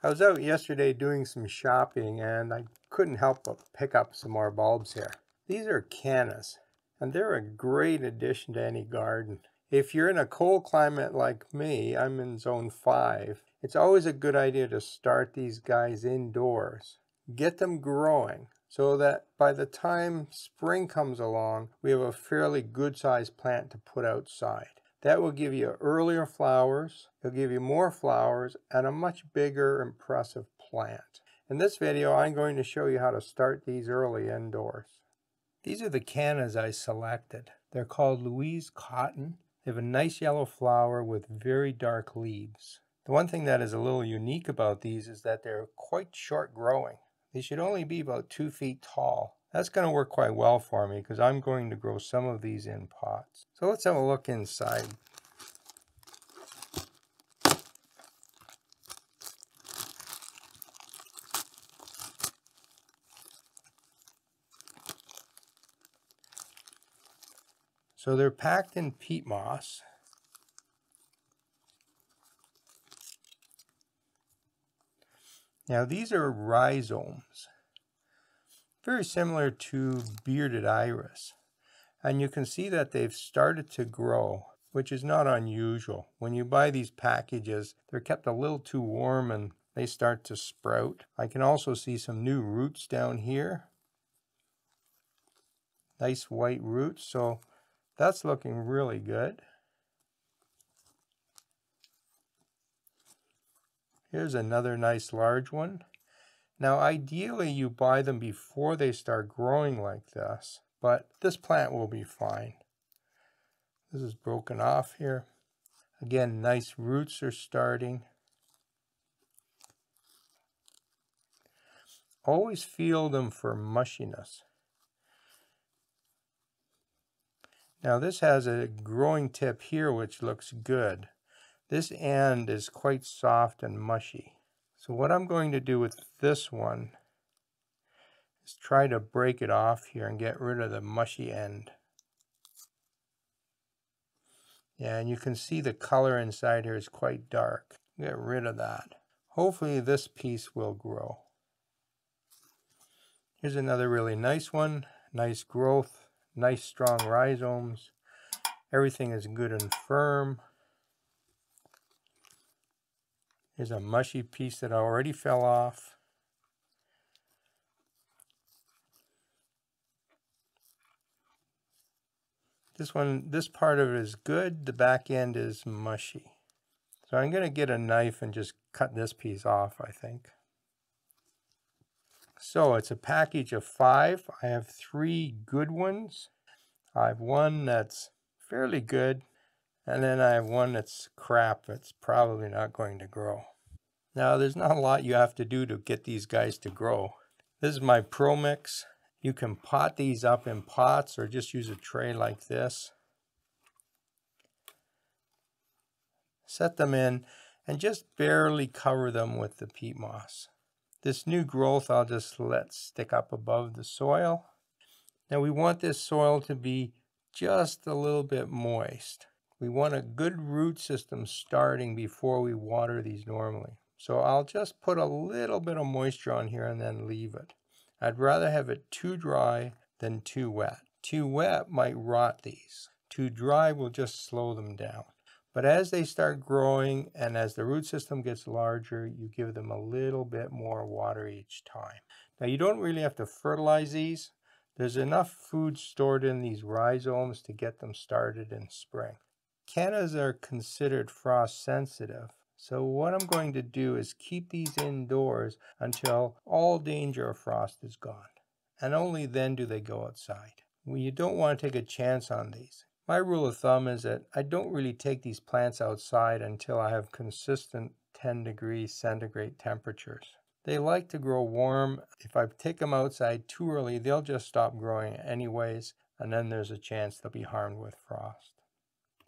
I was out yesterday doing some shopping and I couldn't help but pick up some more bulbs here. These are cannas and they're a great addition to any garden. If you're in a cold climate like me, I'm in zone 5, it's always a good idea to start these guys indoors. Get them growing so that by the time spring comes along, we have a fairly good sized plant to put outside. That will give you earlier flowers, it'll give you more flowers, and a much bigger, impressive plant. In this video, I'm going to show you how to start these early indoors. These are the cannas I selected. They're called Louise Cotton. They have a nice yellow flower with very dark leaves. The one thing that is a little unique about these is that they're quite short growing. They should only be about two feet tall. That's going to work quite well for me because I'm going to grow some of these in pots. So let's have a look inside. So they're packed in peat moss. Now these are rhizomes very similar to bearded iris. And you can see that they've started to grow, which is not unusual. When you buy these packages, they're kept a little too warm and they start to sprout. I can also see some new roots down here. Nice white roots, so that's looking really good. Here's another nice large one. Now ideally you buy them before they start growing like this, but this plant will be fine. This is broken off here. Again, nice roots are starting. Always feel them for mushiness. Now this has a growing tip here which looks good. This end is quite soft and mushy. So what I'm going to do with this one is try to break it off here and get rid of the mushy end. Yeah, and you can see the color inside here is quite dark. Get rid of that. Hopefully this piece will grow. Here's another really nice one. Nice growth, nice strong rhizomes. Everything is good and firm. Here's a mushy piece that already fell off. This one, this part of it is good. The back end is mushy. So I'm going to get a knife and just cut this piece off, I think. So it's a package of five. I have three good ones. I have one that's fairly good. And then I have one that's crap. It's probably not going to grow. Now, there's not a lot you have to do to get these guys to grow. This is my Pro Mix. You can pot these up in pots or just use a tray like this. Set them in and just barely cover them with the peat moss. This new growth I'll just let stick up above the soil. Now we want this soil to be just a little bit moist. We want a good root system starting before we water these normally. So I'll just put a little bit of moisture on here and then leave it. I'd rather have it too dry than too wet. Too wet might rot these. Too dry will just slow them down. But as they start growing and as the root system gets larger, you give them a little bit more water each time. Now you don't really have to fertilize these. There's enough food stored in these rhizomes to get them started in spring. Cannas are considered frost sensitive. So what I'm going to do is keep these indoors until all danger of frost is gone. And only then do they go outside. Well, you don't want to take a chance on these. My rule of thumb is that I don't really take these plants outside until I have consistent 10 degrees centigrade temperatures. They like to grow warm. If I take them outside too early, they'll just stop growing anyways, and then there's a chance they'll be harmed with frost.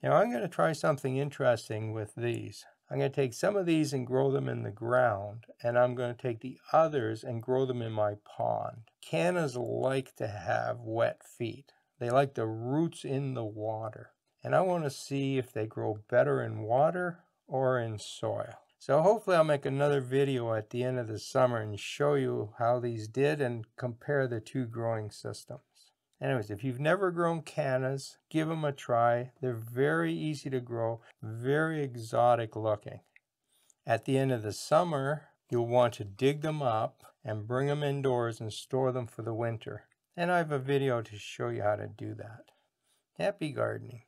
Now I'm going to try something interesting with these. I'm going to take some of these and grow them in the ground, and I'm going to take the others and grow them in my pond. Cannas like to have wet feet. They like the roots in the water. And I want to see if they grow better in water or in soil. So hopefully I'll make another video at the end of the summer and show you how these did and compare the two growing systems. Anyways, if you've never grown cannas, give them a try. They're very easy to grow, very exotic looking. At the end of the summer, you'll want to dig them up and bring them indoors and store them for the winter. And I have a video to show you how to do that. Happy gardening.